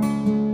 Música